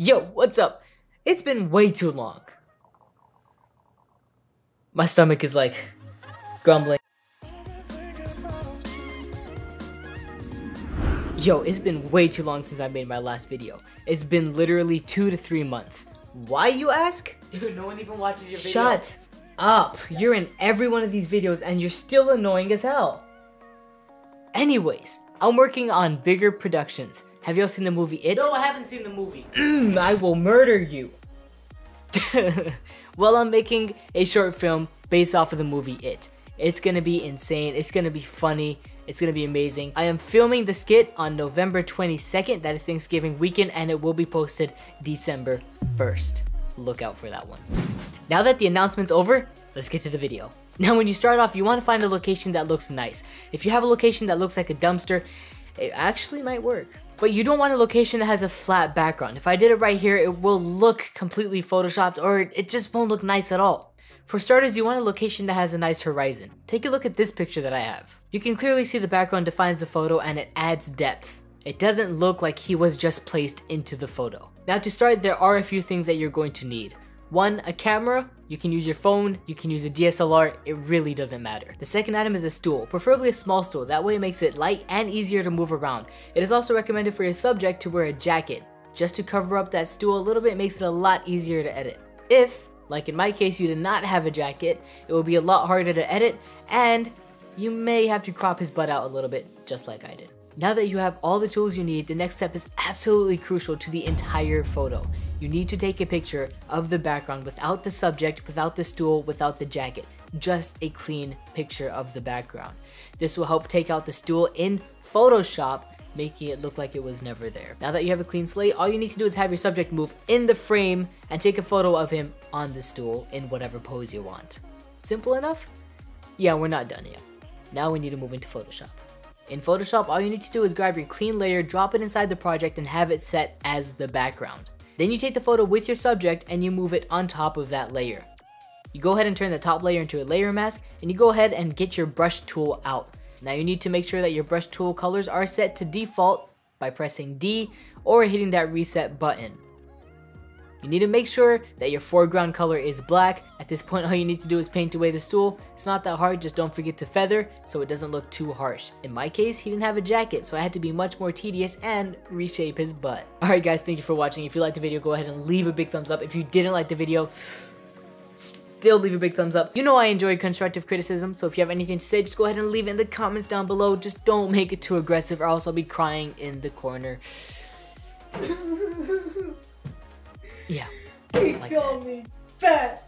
Yo, what's up? It's been way too long. My stomach is like grumbling. Yo, it's been way too long since I made my last video. It's been literally two to three months. Why, you ask? Dude, no one even watches your video. Shut up. You're in every one of these videos and you're still annoying as hell. Anyways, I'm working on bigger productions. Have y'all seen the movie It? No, I haven't seen the movie. Mm, I will murder you. well, I'm making a short film based off of the movie It. It's gonna be insane. It's gonna be funny. It's gonna be amazing. I am filming the skit on November 22nd. That is Thanksgiving weekend, and it will be posted December 1st. Look out for that one. Now that the announcement's over, let's get to the video. Now, when you start off, you want to find a location that looks nice. If you have a location that looks like a dumpster, it actually might work. But you don't want a location that has a flat background. If I did it right here, it will look completely photoshopped or it just won't look nice at all. For starters, you want a location that has a nice horizon. Take a look at this picture that I have. You can clearly see the background defines the photo and it adds depth. It doesn't look like he was just placed into the photo. Now to start, there are a few things that you're going to need. One, a camera. You can use your phone, you can use a DSLR, it really doesn't matter. The second item is a stool, preferably a small stool, that way it makes it light and easier to move around. It is also recommended for your subject to wear a jacket. Just to cover up that stool a little bit makes it a lot easier to edit. If, like in my case, you did not have a jacket, it will be a lot harder to edit, and you may have to crop his butt out a little bit, just like I did. Now that you have all the tools you need, the next step is absolutely crucial to the entire photo you need to take a picture of the background without the subject, without the stool, without the jacket. Just a clean picture of the background. This will help take out the stool in Photoshop making it look like it was never there. Now that you have a clean slate, all you need to do is have your subject move in the frame and take a photo of him on the stool in whatever pose you want. Simple enough? Yeah, we're not done yet. Now we need to move into Photoshop. In Photoshop, all you need to do is grab your clean layer, drop it inside the project, and have it set as the background. Then you take the photo with your subject and you move it on top of that layer. You go ahead and turn the top layer into a layer mask and you go ahead and get your brush tool out. Now you need to make sure that your brush tool colors are set to default by pressing D or hitting that reset button. You need to make sure that your foreground color is black. At this point, all you need to do is paint away the stool. It's not that hard, just don't forget to feather so it doesn't look too harsh. In my case, he didn't have a jacket, so I had to be much more tedious and reshape his butt. Alright guys, thank you for watching. If you liked the video, go ahead and leave a big thumbs up. If you didn't like the video, still leave a big thumbs up. You know I enjoy constructive criticism, so if you have anything to say, just go ahead and leave it in the comments down below. Just don't make it too aggressive or else I'll be crying in the corner. Yeah. He like called me fat.